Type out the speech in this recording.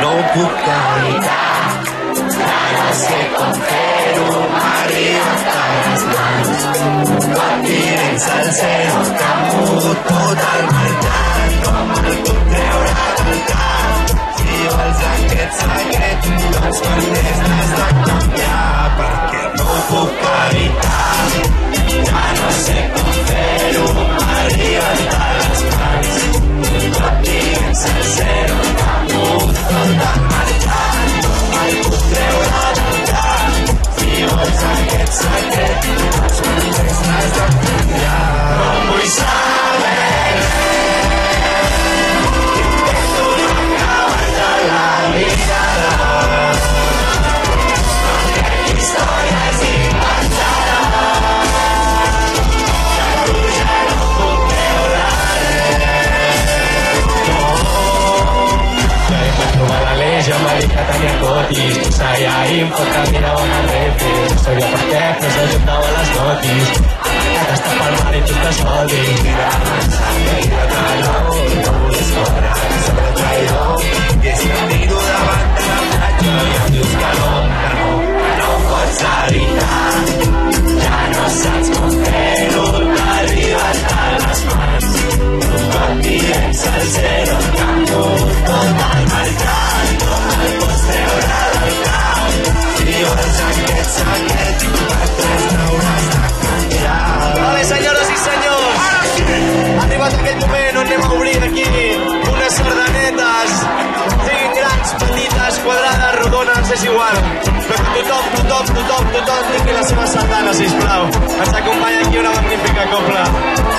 no puttana se congelo arriba hasta las manos, patines al. Que tenia cotis. Seia info que mirava una refes. No sabia per què, però s'ajuntava les notis. Ara està pel mar i tu estàs sodi. Mira, mira calor, no vols cobrar sobre traïdor. I arribat aquell moment on anem a obrir aquí unes sardanetes, siguin grans, petites, quadrades, rodones, és igual. Però que tothom, tothom, tothom, tothom tingui la seva sardana, sisplau. Ens acompanya aquí una magnífica copla.